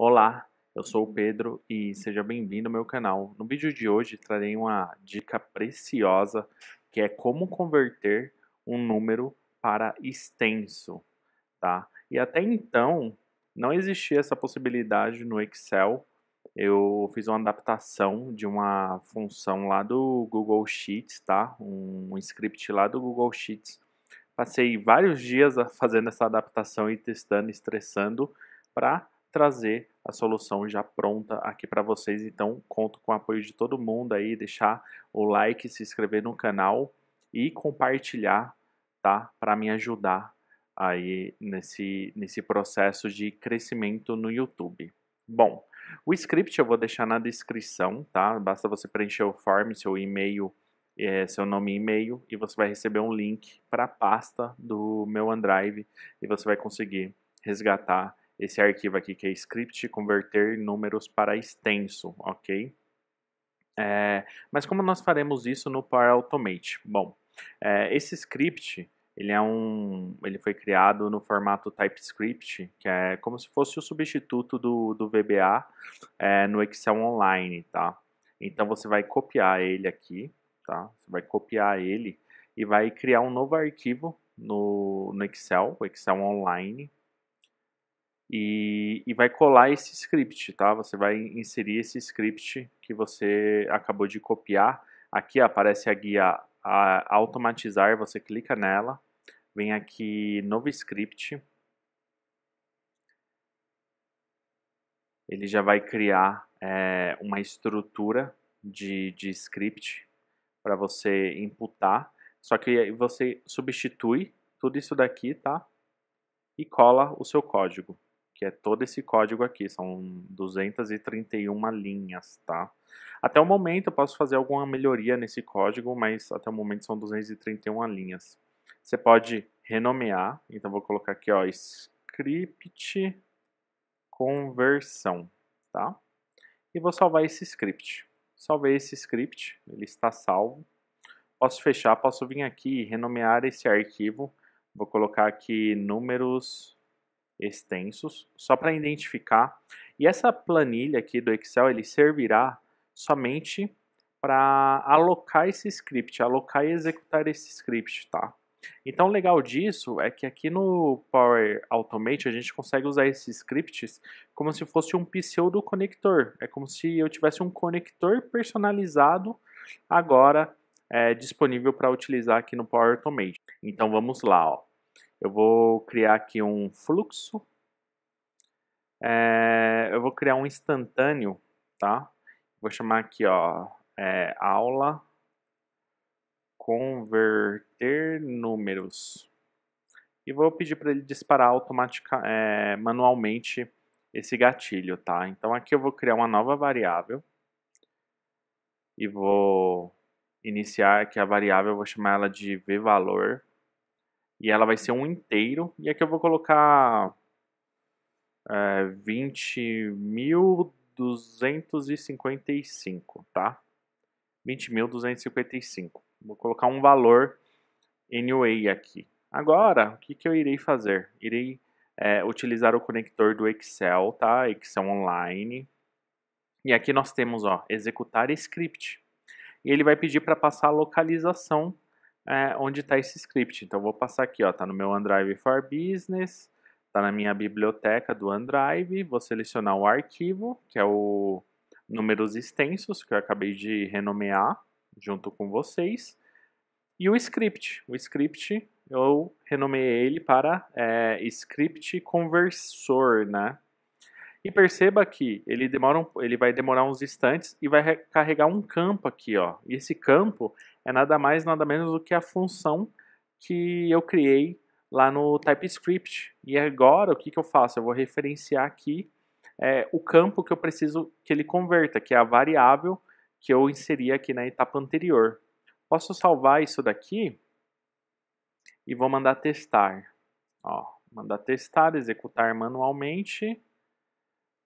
Olá, eu sou o Pedro e seja bem-vindo ao meu canal. No vídeo de hoje trarei uma dica preciosa que é como converter um número para extenso, tá? E até então não existia essa possibilidade no Excel. Eu fiz uma adaptação de uma função lá do Google Sheets, tá? Um, script lá do Google Sheets. Passei vários dias fazendo essa adaptação e testando, estressando para trazer a solução já pronta aqui para vocês. Então, conto com o apoio de todo mundo aí, deixar o like, se inscrever no canal e compartilhar, tá? Para me ajudar aí nesse, nesse processo de crescimento no YouTube. Bom, o script eu vou deixar na descrição, tá? Basta você preencher o form, seu e-mail, é, seu nome e e-mail, e você vai receber um link para a pasta do meu OneDrive e você vai conseguir resgatar esse arquivo aqui que é script converter números para extenso, ok? É, mas como nós faremos isso no Power Automate? Bom, é, esse script ele é um, ele foi criado no formato TypeScript, que é como se fosse o substituto do, do VBA é, no Excel Online, tá? Então você vai copiar ele aqui, tá? Você vai copiar ele e vai criar um novo arquivo no, no Excel, o Excel Online, e, e, vai colar esse script, tá? Você vai inserir esse script que você acabou de copiar. Aqui aparece a guia a automatizar, você clica nela, vem aqui novo script. Ele já vai criar é, uma estrutura de, de script para você imputar. Só que você substitui tudo isso daqui, tá? E cola o seu código que é todo esse código aqui, são 231 linhas, tá? Até o momento eu posso fazer alguma melhoria nesse código, mas até o momento são 231 linhas. Você pode renomear, então vou colocar aqui, ó, script conversão, tá? E vou salvar esse script. Salvei esse script, ele está salvo. Posso fechar, posso vir aqui e renomear esse arquivo. Vou colocar aqui números extensos, só para identificar. E essa planilha aqui do Excel, ele servirá somente para alocar esse script, alocar e executar esse script, tá? Então, o legal disso é que aqui no Power Automate a gente consegue usar esses scripts como se fosse um pseudo conector. É como se eu tivesse um conector personalizado agora é, disponível para utilizar aqui no Power Automate. Então, vamos lá, ó. Eu vou criar aqui um fluxo. É, eu vou criar um instantâneo, tá? Vou chamar aqui, ó, é, aula converter números. E vou pedir para ele disparar automaticamente, é, manualmente esse gatilho, tá? Então aqui eu vou criar uma nova variável e vou iniciar aqui a variável, eu vou chamar ela de vvalor e ela vai ser um inteiro. E aqui eu vou colocar é, 20.255, tá? 20.255. Vou colocar um valor anyway aqui. Agora, o que, que eu irei fazer? Irei é, utilizar o conector do Excel, tá? Excel Online. E aqui nós temos, ó, executar script. E ele vai pedir para passar a localização é, onde está esse script. Então, vou passar aqui, ó, tá no meu OneDrive for Business, tá na minha biblioteca do OneDrive, vou selecionar o arquivo, que é o números extensos, que eu acabei de renomear junto com vocês, e o script. O script, eu renomeei ele para é, script conversor, né? E perceba que ele, demora um, ele vai demorar uns instantes e vai carregar um campo aqui, ó. E esse campo é nada mais, nada menos do que a função que eu criei lá no TypeScript. E agora, o que, que eu faço? Eu vou referenciar aqui é, o campo que eu preciso que ele converta, que é a variável que eu inseri aqui na etapa anterior. Posso salvar isso daqui e vou mandar testar. Ó, mandar testar, executar manualmente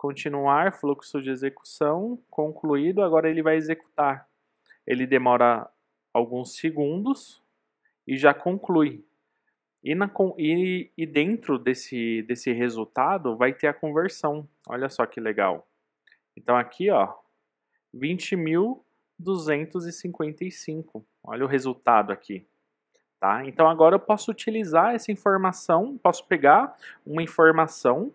continuar, fluxo de execução, concluído, agora ele vai executar. Ele demora alguns segundos e já conclui. E, na, e, e dentro desse, desse resultado vai ter a conversão. Olha só que legal. Então aqui, ó, 20.255. Olha o resultado aqui. Tá? Então agora eu posso utilizar essa informação, posso pegar uma informação,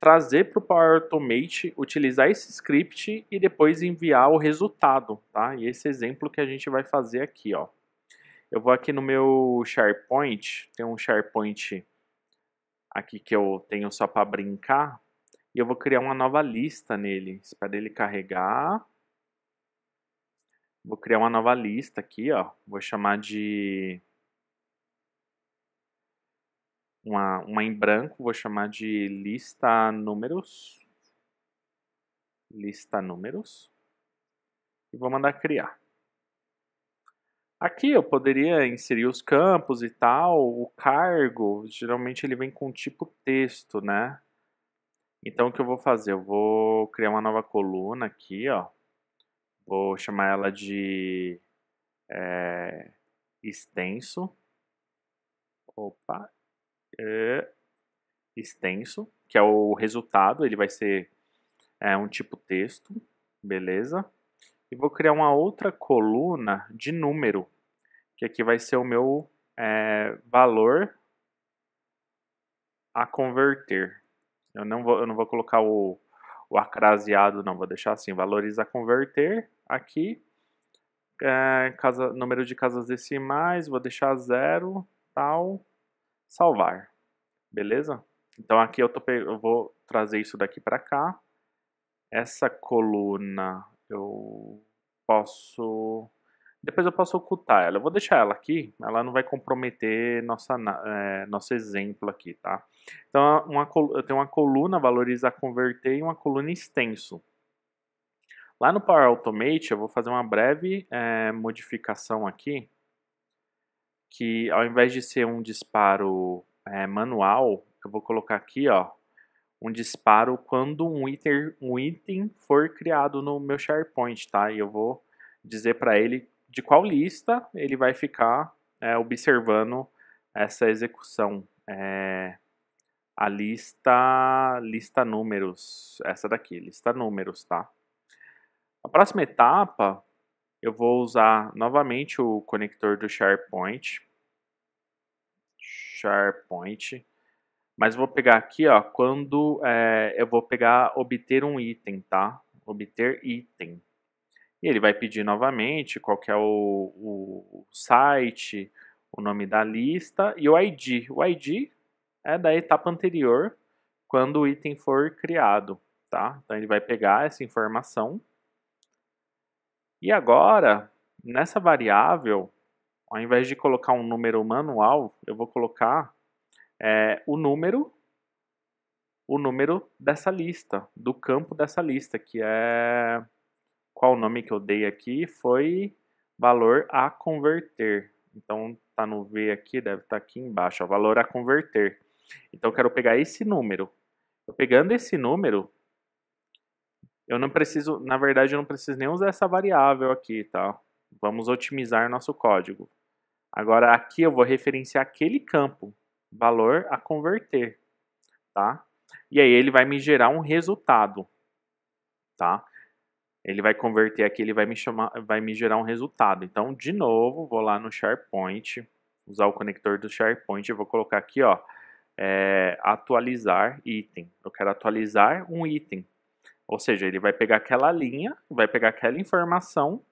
trazer para o Power Automate, utilizar esse script e depois enviar o resultado. Tá? E esse exemplo que a gente vai fazer aqui. Ó. Eu vou aqui no meu SharePoint, tem um SharePoint aqui que eu tenho só para brincar, e eu vou criar uma nova lista nele. Espera ele carregar. Vou criar uma nova lista aqui, ó. Vou chamar de uma, uma em branco, vou chamar de lista números. Lista números. E vou mandar criar. Aqui eu poderia inserir os campos e tal, o cargo, geralmente ele vem com tipo texto, né? Então o que eu vou fazer? Eu vou criar uma nova coluna aqui, ó. Vou chamar ela de é, extenso. Opa, é, extenso, que é o resultado, ele vai ser é, um tipo texto, beleza? E vou criar uma outra coluna de número, que aqui vai ser o meu é, valor a converter. Eu não vou, eu não vou colocar o, o acraseado, não, vou deixar assim, valores a converter aqui, é, casa, número de casas decimais, vou deixar zero, tal, salvar. Beleza? Então aqui eu, tô, eu vou trazer isso daqui para cá. Essa coluna eu posso... Depois eu posso ocultar ela. Eu vou deixar ela aqui, ela não vai comprometer nossa, é, nosso exemplo aqui, tá? Então uma, eu tenho uma coluna valorizar converter e uma coluna extenso. Lá no Power Automate eu vou fazer uma breve é, modificação aqui que ao invés de ser um disparo é, manual, eu vou colocar aqui, ó, um disparo quando um item, um item for criado no meu SharePoint, tá? E eu vou dizer para ele de qual lista ele vai ficar é, observando essa execução. É, a lista, lista números, essa daqui, lista números, tá? A próxima etapa eu vou usar novamente o conector do SharePoint. SharePoint. Mas vou pegar aqui, ó, quando é, eu vou pegar obter um item, tá? Obter item. E ele vai pedir novamente qual é o, o, site, o nome da lista e o ID. O ID é da etapa anterior, quando o item for criado, tá? Então ele vai pegar essa informação e agora, nessa variável, ao invés de colocar um número manual, eu vou colocar é, o número o número dessa lista, do campo dessa lista, que é qual o nome que eu dei aqui foi valor a converter. Então tá no V aqui, deve estar tá aqui embaixo, ó, valor a converter. Então eu quero pegar esse número. Eu pegando esse número, eu não preciso, na verdade, eu não preciso nem usar essa variável aqui, tá? Vamos otimizar nosso código. Agora, aqui eu vou referenciar aquele campo, valor a converter, tá? E aí ele vai me gerar um resultado, tá? Ele vai converter aqui, ele vai me chamar, vai me gerar um resultado. Então, de novo, vou lá no SharePoint, usar o conector do SharePoint, eu vou colocar aqui, ó, é, atualizar item. Eu quero atualizar um item. Ou seja, ele vai pegar aquela linha, vai pegar aquela informação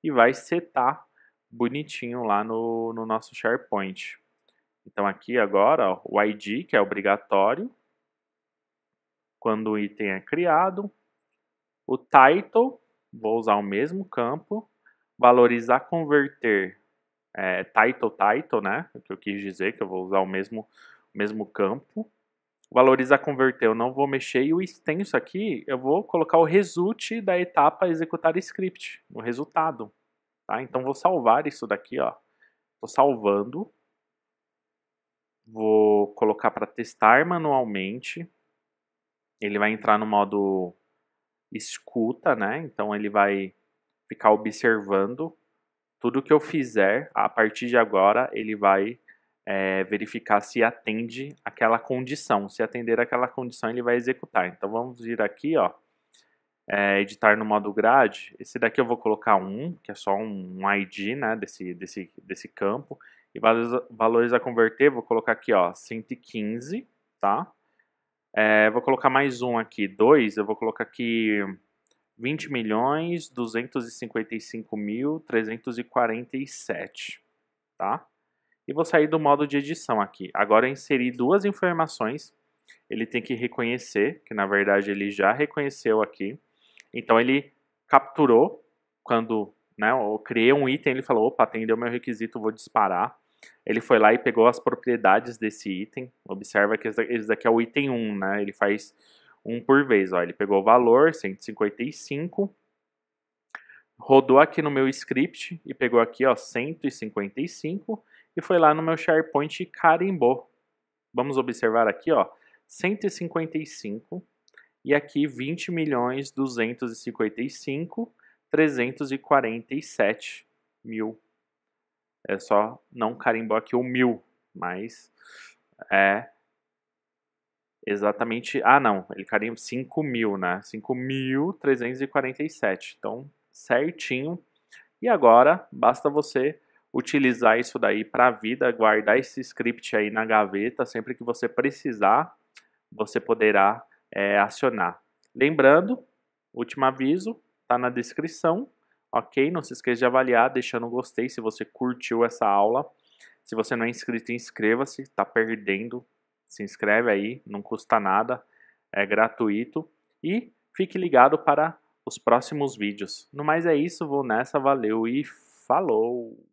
e vai setar bonitinho lá no, no nosso SharePoint. Então aqui agora, ó, o ID, que é obrigatório, quando o item é criado. O title, vou usar o mesmo campo. Valorizar converter, é, title, title, né? O que eu quis dizer, que eu vou usar o mesmo, mesmo campo valorizar converter, eu não vou mexer, e o extenso aqui, eu vou colocar o result da etapa executar script, o resultado. Tá? Então, vou salvar isso daqui, ó. Estou salvando. Vou colocar para testar manualmente. Ele vai entrar no modo escuta, né? Então, ele vai ficar observando tudo que eu fizer. A partir de agora, ele vai é, verificar se atende aquela condição. Se atender aquela condição, ele vai executar. Então vamos vir aqui, ó, é, editar no modo grade. Esse daqui eu vou colocar um, que é só um ID, né, desse, desse, desse campo. E valores, valores a converter, vou colocar aqui, ó, 115, tá? É, vou colocar mais um aqui, dois, eu vou colocar aqui 20 milhões 255 mil 347, tá? E vou sair do modo de edição aqui. Agora inserir duas informações. Ele tem que reconhecer, que na verdade ele já reconheceu aqui. Então ele capturou quando né, eu criei um item, ele falou, opa, atendeu meu requisito, vou disparar. Ele foi lá e pegou as propriedades desse item. Observa que esse daqui é o item 1, né? Ele faz um por vez, ó. Ele pegou o valor, 155, rodou aqui no meu script e pegou aqui, ó, 155 e foi lá no meu SharePoint e carimbou. Vamos observar aqui, ó, 155 e aqui 20 milhões 255 347 mil. É só não carimbou aqui o mil, mas é exatamente. Ah, não, ele carimbou 5 mil, né? 5.347. Então, certinho. E agora basta você utilizar isso daí para a vida, guardar esse script aí na gaveta, sempre que você precisar, você poderá é, acionar. Lembrando, último aviso, tá na descrição, ok? Não se esqueça de avaliar, deixando um gostei se você curtiu essa aula. Se você não é inscrito, inscreva-se, tá perdendo, se inscreve aí, não custa nada, é gratuito. E fique ligado para os próximos vídeos. No mais é isso, vou nessa, valeu e falou!